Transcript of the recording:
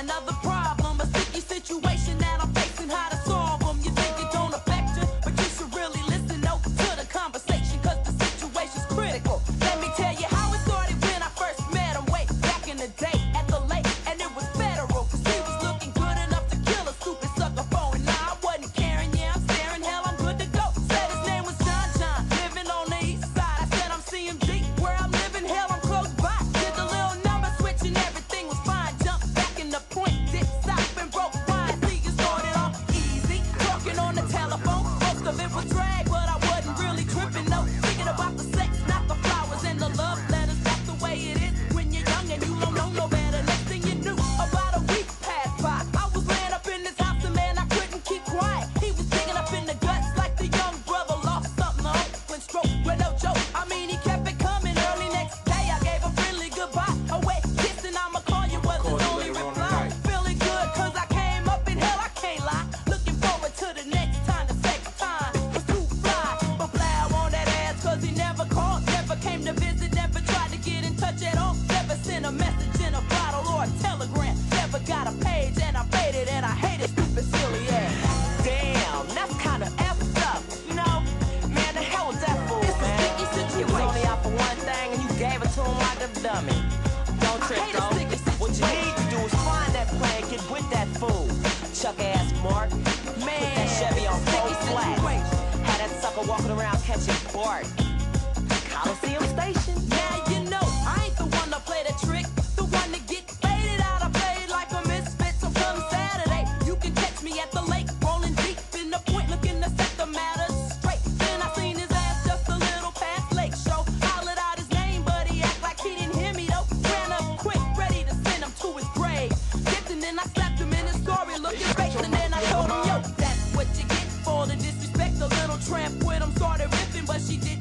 another problem, a sticky situation catch a spark. Coliseum Station. Yeah, you know, I ain't the one to play the trick. The one to get faded out. of play like a misfit. So come Saturday, you can catch me at the lake, rolling deep in the point, looking to set the matter straight. Then I seen his ass just a little past Lakeshore. Hollered out his name, but he act like he didn't hear me though. Ran up quick, ready to send him to his grave. Dipped and then I slapped him in his sorry looking face, and then I told him, yo, that's what you get for the dis. The little tramp with him started ripping, but she did.